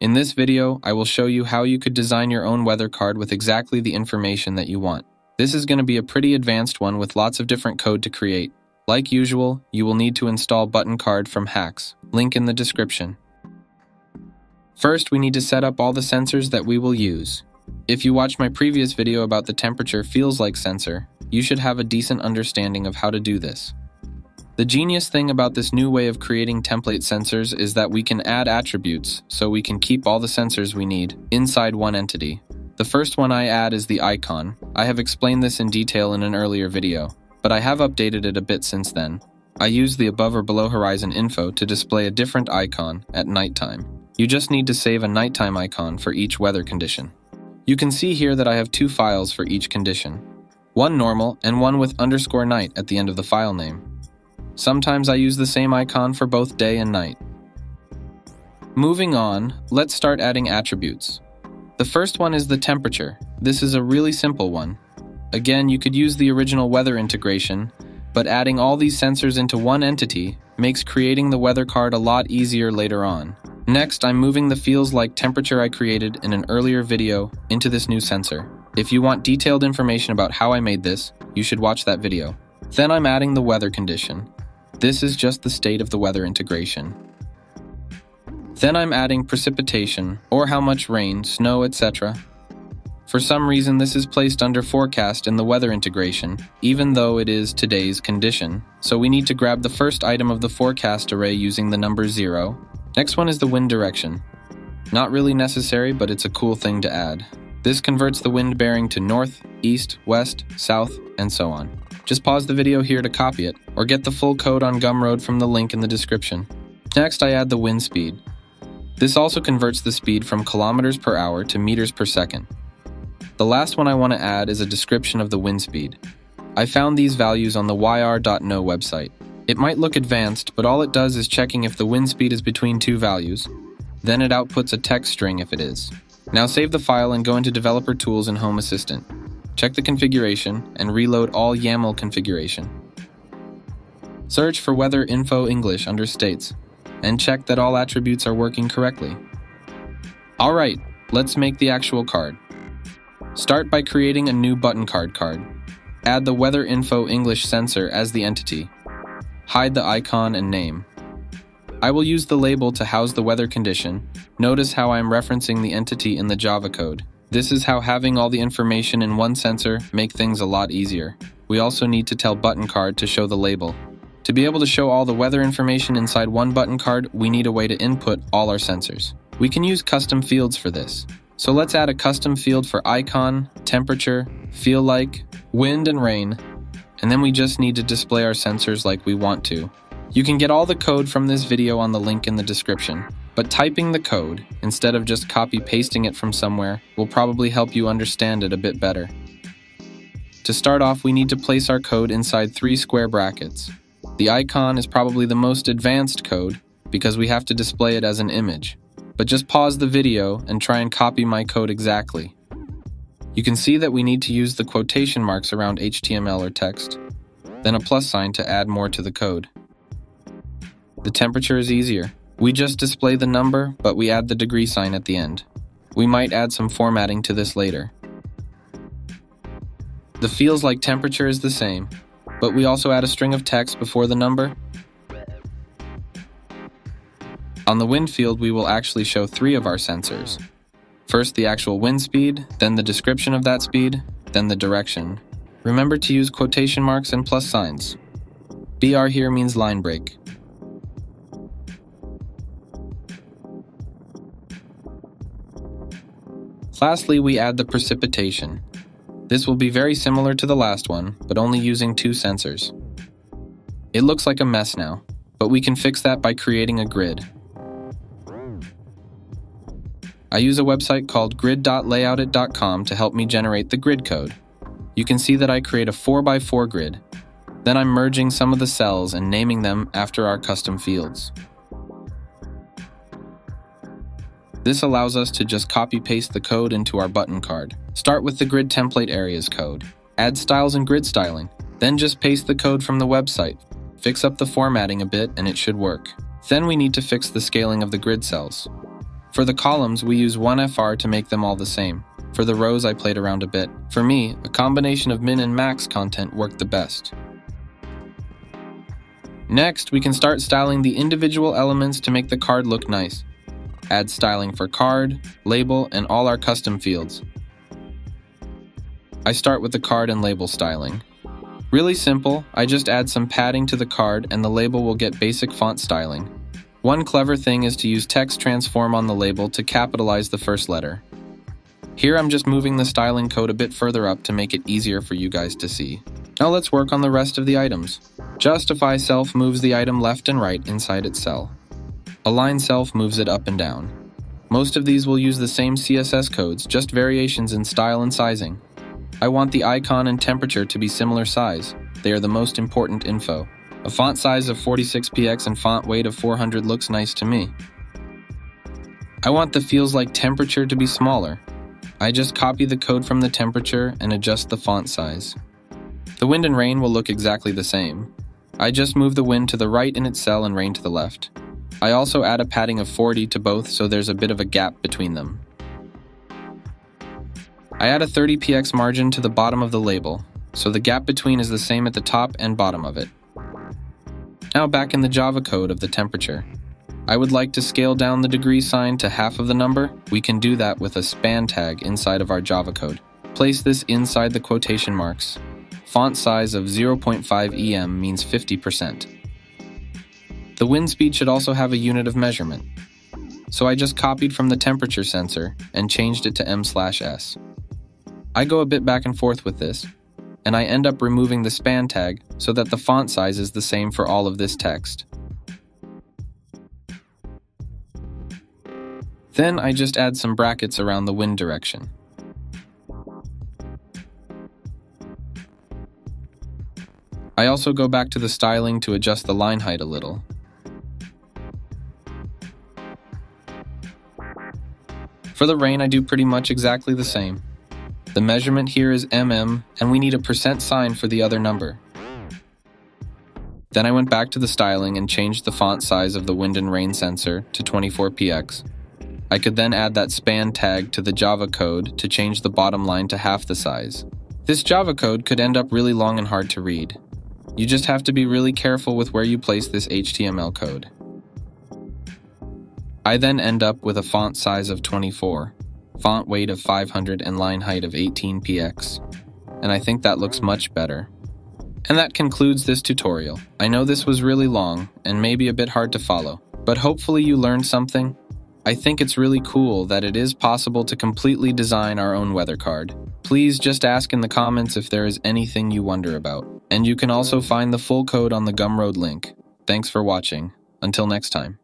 In this video, I will show you how you could design your own weather card with exactly the information that you want. This is going to be a pretty advanced one with lots of different code to create. Like usual, you will need to install Button Card from HACS, link in the description. First, we need to set up all the sensors that we will use. If you watched my previous video about the temperature feels like sensor, you should have a decent understanding of how to do this. The genius thing about this new way of creating template sensors is that we can add attributes, so we can keep all the sensors we need inside one entity. The first one I add is the icon. I have explained this in detail in an earlier video, but I have updated it a bit since then. I use the above or below horizon info to display a different icon at nighttime. You just need to save a nighttime icon for each weather condition. You can see here that I have two files for each condition. One normal and one with underscore night at the end of the file name. Sometimes I use the same icon for both day and night. Moving on, let's start adding attributes. The first one is the temperature. This is a really simple one. Again, you could use the original weather integration, but adding all these sensors into one entity makes creating the weather card a lot easier later on. Next, I'm moving the feels like temperature I created in an earlier video into this new sensor. If you want detailed information about how I made this, you should watch that video. Then I'm adding the weather condition. This is just the state of the weather integration. Then I'm adding precipitation, or how much rain, snow, etc. For some reason this is placed under forecast in the weather integration, even though it is today's condition, so we need to grab the first item of the forecast array using the number 0. Next one is the wind direction. Not really necessary, but it's a cool thing to add. This converts the wind bearing to north, east, west, south, and so on. Just pause the video here to copy it, or get the full code on Gumroad from the link in the description. Next, I add the wind speed. This also converts the speed from kilometers per hour to meters per second. The last one I want to add is a description of the wind speed. I found these values on the yr.no website. It might look advanced, but all it does is checking if the wind speed is between two values. Then it outputs a text string if it is. Now save the file and go into Developer Tools in Home Assistant. Check the configuration and reload all YAML configuration. Search for Weather Info English under States and check that all attributes are working correctly. Alright, let's make the actual card. Start by creating a new button card card. Add the Weather Info English sensor as the entity. Hide the icon and name. I will use the label to house the weather condition. Notice how I am referencing the entity in the Java code. This is how having all the information in one sensor make things a lot easier. We also need to tell button card to show the label. To be able to show all the weather information inside one button card, we need a way to input all our sensors. We can use custom fields for this. So let's add a custom field for icon, temperature, feel like, wind and rain, and then we just need to display our sensors like we want to. You can get all the code from this video on the link in the description. But typing the code, instead of just copy pasting it from somewhere, will probably help you understand it a bit better. To start off, we need to place our code inside three square brackets. The icon is probably the most advanced code because we have to display it as an image. But just pause the video and try and copy my code exactly. You can see that we need to use the quotation marks around HTML or text, then a plus sign to add more to the code. The temperature is easier. We just display the number, but we add the degree sign at the end. We might add some formatting to this later. The feels like temperature is the same, but we also add a string of text before the number. On the wind field, we will actually show three of our sensors. First the actual wind speed, then the description of that speed, then the direction. Remember to use quotation marks and plus signs. BR here means line break. Lastly, we add the precipitation. This will be very similar to the last one, but only using two sensors. It looks like a mess now, but we can fix that by creating a grid. I use a website called grid.layoutit.com to help me generate the grid code. You can see that I create a 4x4 grid. Then I'm merging some of the cells and naming them after our custom fields. This allows us to just copy paste the code into our button card. Start with the grid template areas code. Add styles and grid styling. Then just paste the code from the website. Fix up the formatting a bit and it should work. Then we need to fix the scaling of the grid cells. For the columns, we use 1FR to make them all the same. For the rows, I played around a bit. For me, a combination of min and max content worked the best. Next, we can start styling the individual elements to make the card look nice. Add styling for card, label, and all our custom fields. I start with the card and label styling. Really simple, I just add some padding to the card and the label will get basic font styling. One clever thing is to use text transform on the label to capitalize the first letter. Here I'm just moving the styling code a bit further up to make it easier for you guys to see. Now let's work on the rest of the items. Justify self moves the item left and right inside its cell. Align self moves it up and down. Most of these will use the same CSS codes, just variations in style and sizing. I want the icon and temperature to be similar size. They are the most important info. A font size of 46px and font weight of 400 looks nice to me. I want the feels like temperature to be smaller. I just copy the code from the temperature and adjust the font size. The wind and rain will look exactly the same. I just move the wind to the right in its cell and rain to the left. I also add a padding of 40 to both so there's a bit of a gap between them. I add a 30px margin to the bottom of the label, so the gap between is the same at the top and bottom of it. Now back in the Java code of the temperature. I would like to scale down the degree sign to half of the number. We can do that with a span tag inside of our Java code. Place this inside the quotation marks. Font size of 0.5 em means 50%. The wind speed should also have a unit of measurement. So I just copied from the temperature sensor and changed it to m/s. I go a bit back and forth with this, and I end up removing the span tag so that the font size is the same for all of this text. Then I just add some brackets around the wind direction. I also go back to the styling to adjust the line height a little. For the rain, I do pretty much exactly the same. The measurement here is mm, and we need a percent sign for the other number. Then I went back to the styling and changed the font size of the wind and rain sensor to 24px. I could then add that span tag to the Java code to change the bottom line to half the size. This Java code could end up really long and hard to read. You just have to be really careful with where you place this HTML code. I then end up with a font size of 24 font weight of 500 and line height of 18 px. And I think that looks much better. And that concludes this tutorial. I know this was really long and maybe a bit hard to follow, but hopefully you learned something. I think it's really cool that it is possible to completely design our own weather card. Please just ask in the comments if there is anything you wonder about. And you can also find the full code on the Gumroad link. Thanks for watching. Until next time.